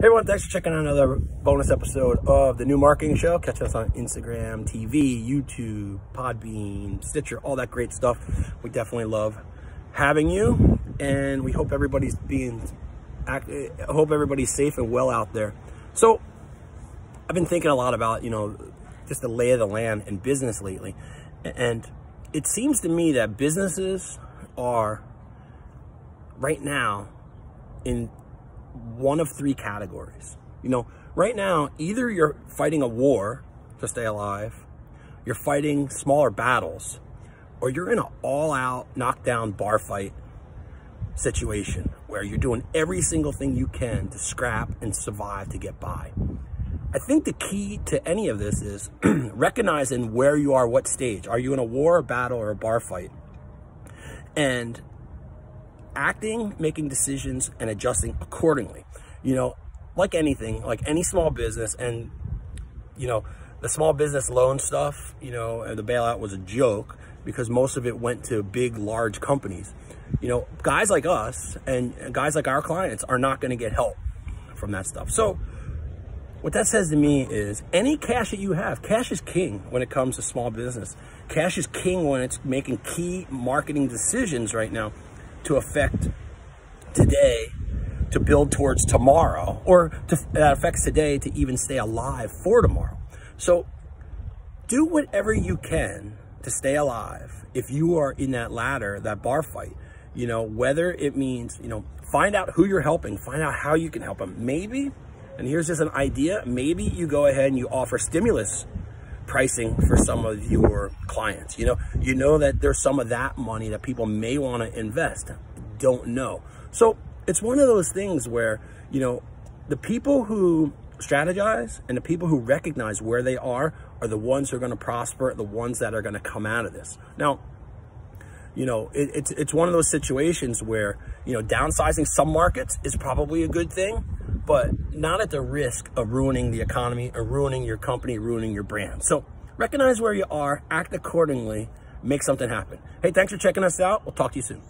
Hey everyone, thanks for checking out another bonus episode of the New Marketing Show. Catch us on Instagram, TV, YouTube, Podbean, Stitcher, all that great stuff. We definitely love having you, and we hope everybody's being, I hope everybody's safe and well out there. So, I've been thinking a lot about, you know, just the lay of the land in business lately, and it seems to me that businesses are right now in one of three categories. You know, right now, either you're fighting a war to stay alive, you're fighting smaller battles, or you're in an all-out knockdown bar fight situation where you're doing every single thing you can to scrap and survive to get by. I think the key to any of this is recognizing where you are, what stage. Are you in a war, a battle, or a bar fight? And acting, making decisions, and adjusting accordingly. You know, like anything, like any small business, and, you know, the small business loan stuff, you know, the bailout was a joke because most of it went to big, large companies. You know, guys like us and guys like our clients are not going to get help from that stuff. So, what that says to me is any cash that you have, cash is king when it comes to small business. Cash is king when it's making key marketing decisions right now to affect today to build towards tomorrow or to, that affects today to even stay alive for tomorrow. So do whatever you can to stay alive if you are in that latter, that bar fight, you know, whether it means, you know, find out who you're helping, find out how you can help them. Maybe, and here's just an idea, maybe you go ahead and you offer stimulus pricing for some of your clients. You know, you know that there's some of that money that people may want to invest, don't know. So it's one of those things where, you know, the people who strategize and the people who recognize where they are are the ones who are going to prosper, the ones that are going to come out of this. Now, you know, it, it's, it's one of those situations where, you know, downsizing some markets is probably a good thing but not at the risk of ruining the economy or ruining your company, ruining your brand. So recognize where you are, act accordingly, make something happen. Hey, thanks for checking us out. We'll talk to you soon.